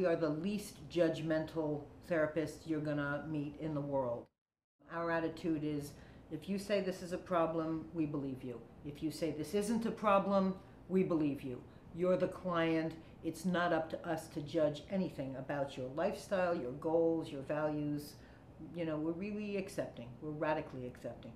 we are the least judgmental therapists you're going to meet in the world. Our attitude is if you say this is a problem, we believe you. If you say this isn't a problem, we believe you. You're the client. It's not up to us to judge anything about your lifestyle, your goals, your values. You know, we're really accepting. We're radically accepting.